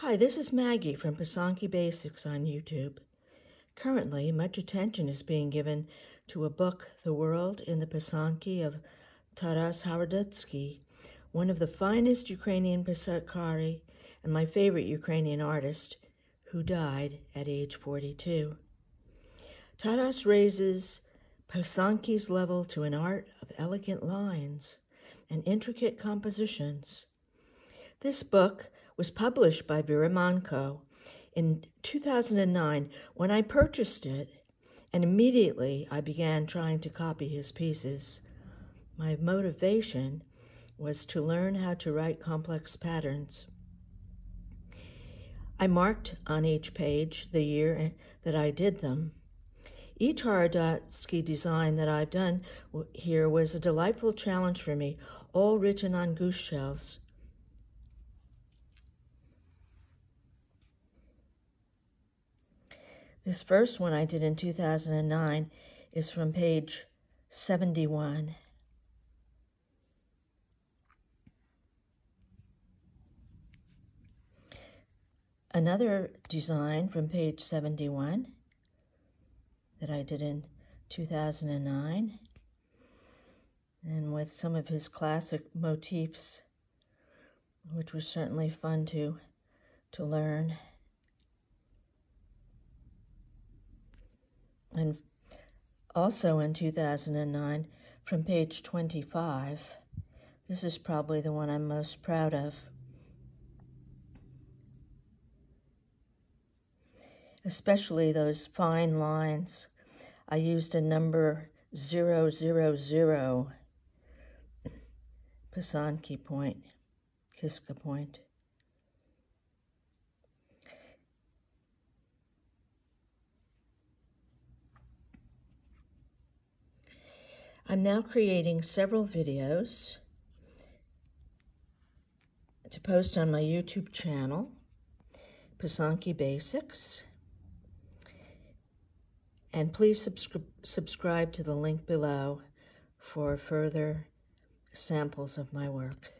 Hi, this is Maggie from Pysanky Basics on YouTube. Currently, much attention is being given to a book, The World in the Pysanky of Taras Horodetsky, one of the finest Ukrainian Pysankary and my favorite Ukrainian artist, who died at age 42. Taras raises Pysanky's level to an art of elegant lines and intricate compositions. This book was published by Vira Manko in 2009 when I purchased it, and immediately I began trying to copy his pieces. My motivation was to learn how to write complex patterns. I marked on each page the year that I did them. Each Horodetsky design that I've done here was a delightful challenge for me, all written on goose shells. This first one I did in 2009 is from page 71. Another design from page 71 that I did in 2009 and with some of his classic motifs which was certainly fun to to learn. And also in 2009, from page 25, this is probably the one I'm most proud of. Especially those fine lines. I used a number 000 Pysanky point, Kistka point. I'm now creating several videos to post on my YouTube channel, Pysanky Basics. And please subscri subscribe to the link below for further samples of my work.